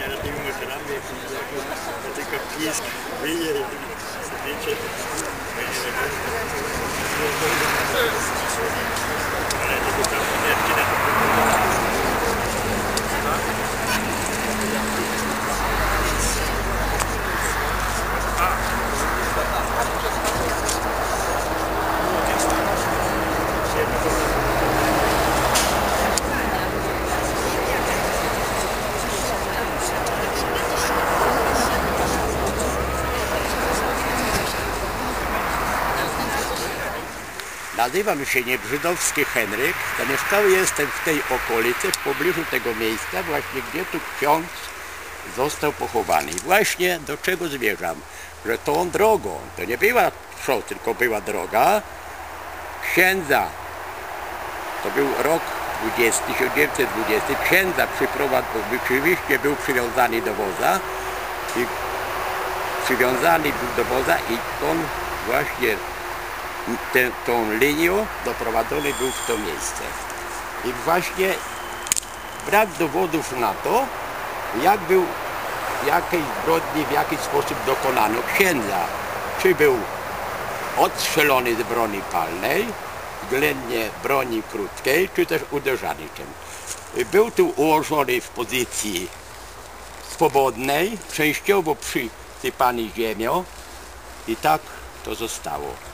Ja robimy ramy, tylko pisk wyje, wiecie, ale to tam nie Nazywam się Niebrzydowski Henryk. Zamieszkały jestem w tej okolicy, w pobliżu tego miejsca, właśnie gdzie tu ksiądz został pochowany. I właśnie do czego zmierzam? Że tą drogą, to nie była wschód, tylko była droga księdza. To był rok 20, 1920. Księdza przyprowadził, rzeczywiście był przywiązany do woza i przywiązany był do woza i on właśnie tę, tą linią doprowadzony był w to miejsce. I właśnie brak dowodów na to, jak był, jakiej zbrodni, w jaki sposób dokonano księdza. Czy był odstrzelony z broni palnej, względnie broni krótkiej, czy też uderzany czym. Był tu ułożony w pozycji swobodnej, częściowo przysypany ziemią i tak to zostało.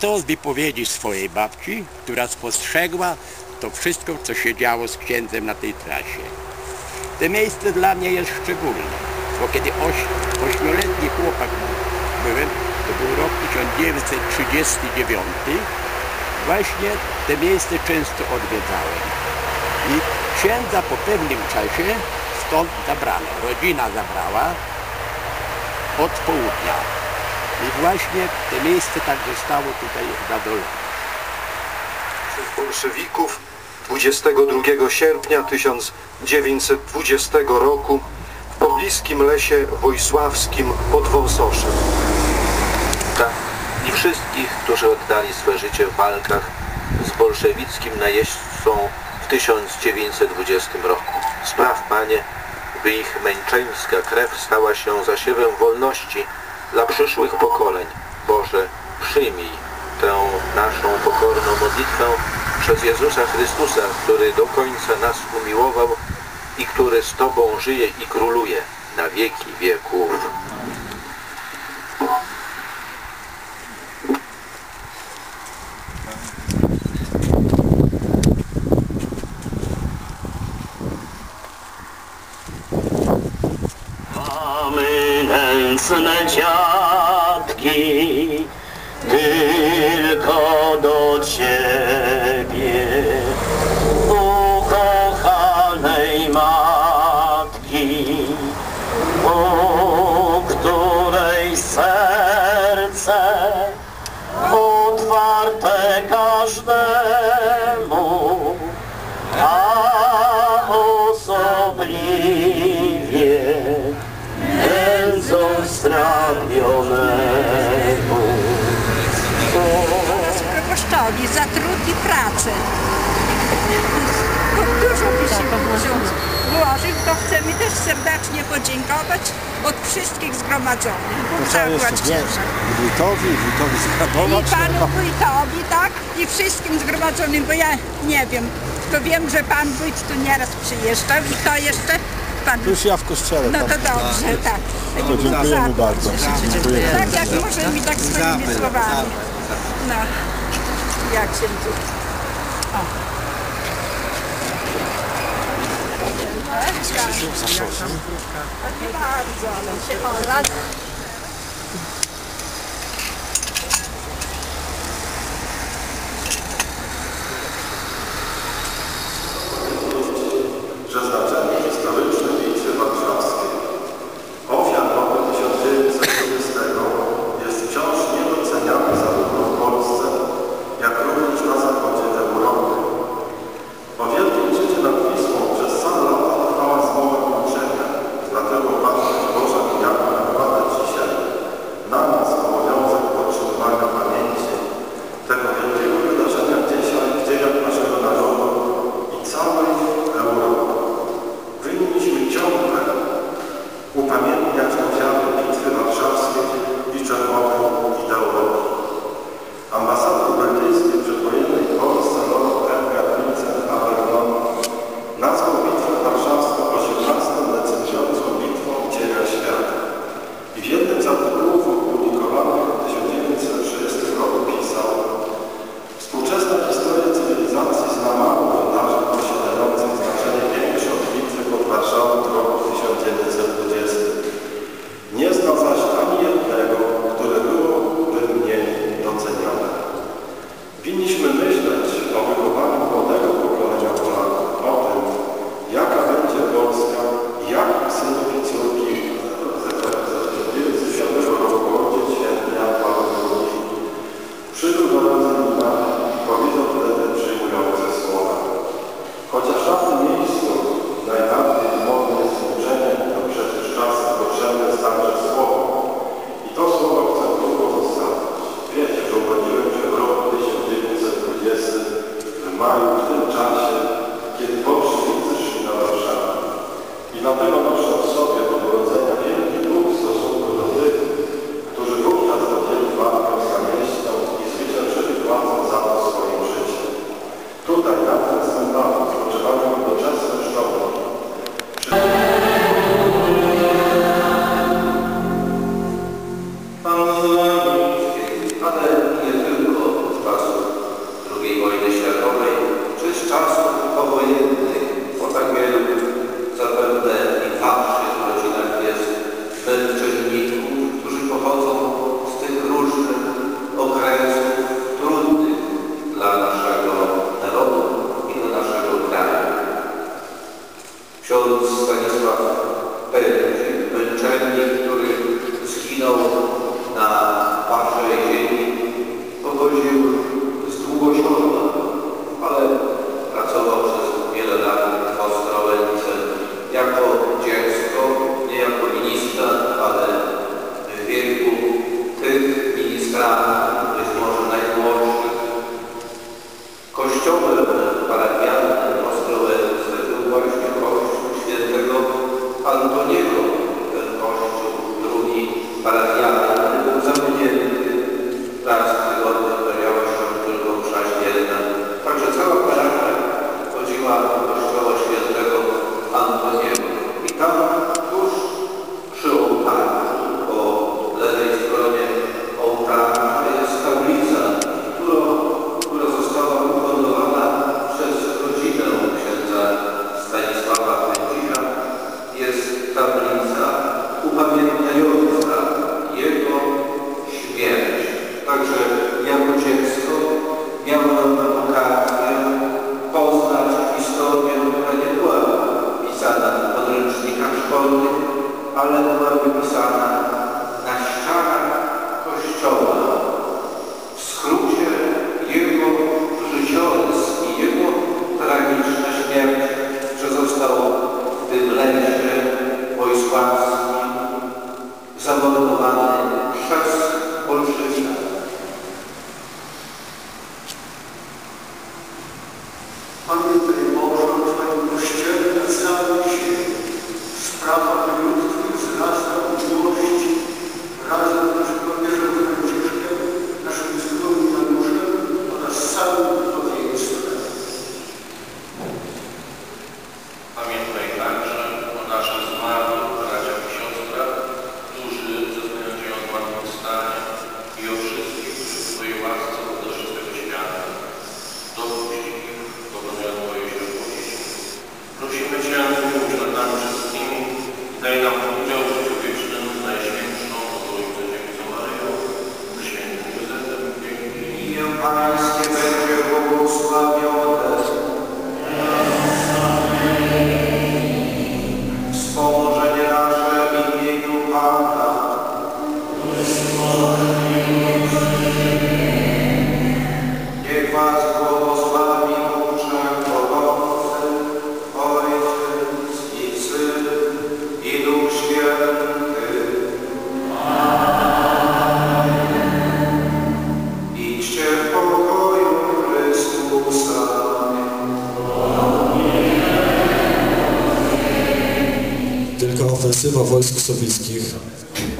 To z wypowiedzi swojej babci, która spostrzegła to wszystko, co się działo z księdzem na tej trasie. To miejsce dla mnie jest szczególne, bo kiedy oś, ośmioletni chłopak byłem, to był rok 1939, właśnie to miejsce często odwiedzałem. I księdza po pewnym czasie stąd zabrano. Rodzina zabrała od południa. I właśnie to miejsce tak zostało tutaj zadolone. przez bolszewików 22 sierpnia 1920 roku w pobliskim lesie wojsławskim pod Wąsoszem. Tak, i wszystkich, którzy oddali swe życie w walkach z bolszewickim najeźdźcą w 1920 roku. Spraw, Panie, by ich męczeńska krew stała się zasiewem wolności dla przyszłych pokoleń. Boże, przyjmij tę naszą pokorną modlitwę przez Jezusa Chrystusa, który do końca nas umiłował i który z Tobą żyje i króluje na wieki wieków. Strapionemu. proboszczowi za trud i pracę. Bo Dużo by się ksiądz włożył, to chcemy też serdecznie podziękować od wszystkich zgromadzonych. Bóg księża. Wójtowi, wójtowi z Krakowa, I panu wójtowi, tak? I wszystkim zgromadzonym, bo ja nie wiem, tylko wiem, że pan wójt tu nieraz przyjeżdżał i to jeszcze pan... Już ja w kościele. No to dobrze, tak. To dziękujemy bardzo. Tak jak możemy, tak swoimi słowami. No, jak się tu... O. Nie bardzo, ale się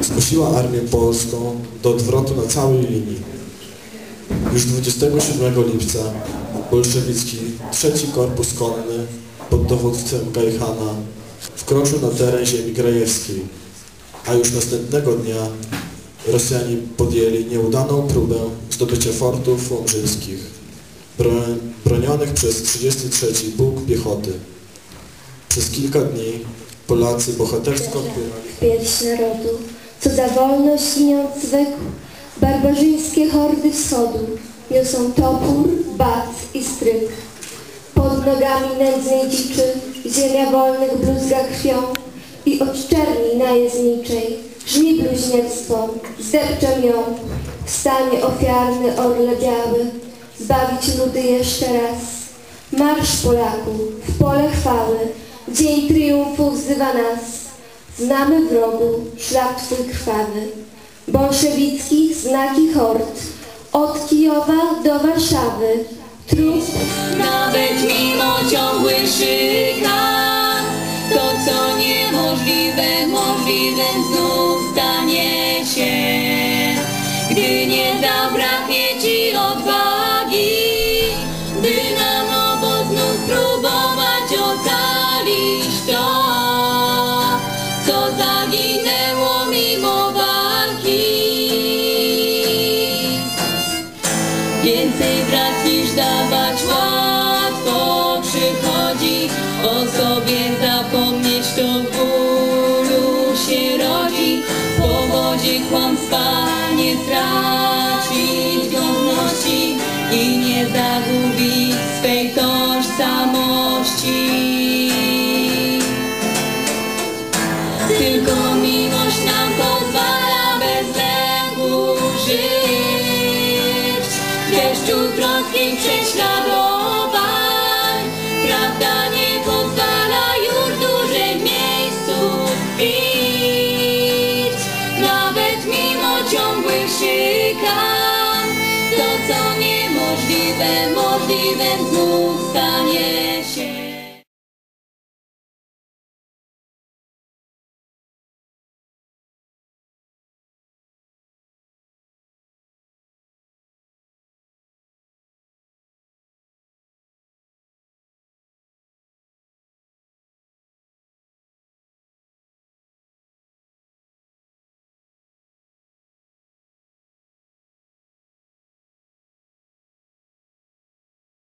zmusiła armię polską do odwrotu na całej linii. Już 27 lipca bolszewicki trzeci korpus konny pod dowództwem Gajchana wkroczył na teren ziemi grajewskiej, a już następnego dnia Rosjanie podjęli nieudaną próbę zdobycia fortów łomżyńskich, bronionych przez 33 Pułk Piechoty. Przez kilka dni Polacy bohatersko opierali pierś narodu, co za wolność i nieodzwykł, barbarzyńskie hordy wschodu. Niosą topór, bat i stryk. Pod nogami nędznej dziczy, ziemia wolnych bluzga krwią i od czerni najezdniczej żni bluźnierstwo, zdepczę ją, stanie ofiarny orle biały, zbawić ludy jeszcze raz. Marsz Polaku w pole chwały, Dzień triumfu wzywa nas. Znamy wrogu ślad Twój krwawy. Bolszewickich znaki hord. Od Kijowa do Warszawy. Trup. Nawet mimo ciągłych szyka, to co niemożliwe, możliwe znów. przychodzi, o sobie zapomnieć to w bólu się rodzi. W powodzie kłamstwa nie traci godności i nie zagubi swej tożsamości. Tylko miłość nam pozwala bez lęku żyć, deszczu troski prześladować. Prawda nie